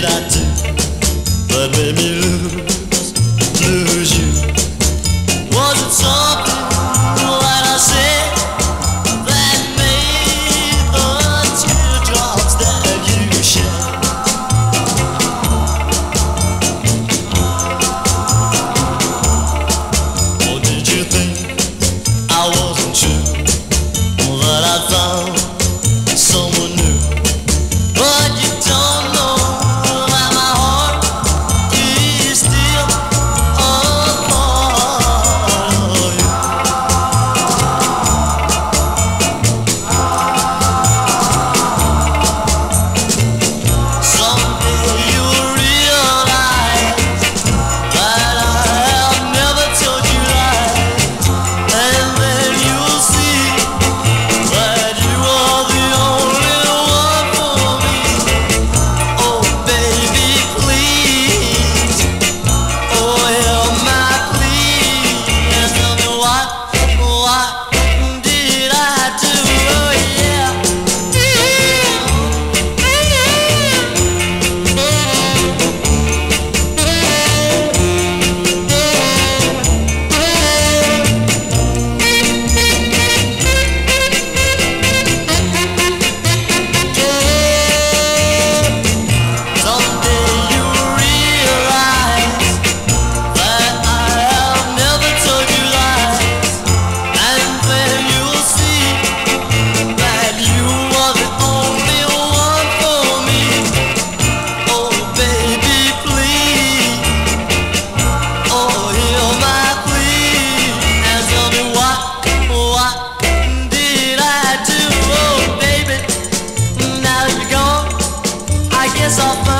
did I do but made me lose? Eyes open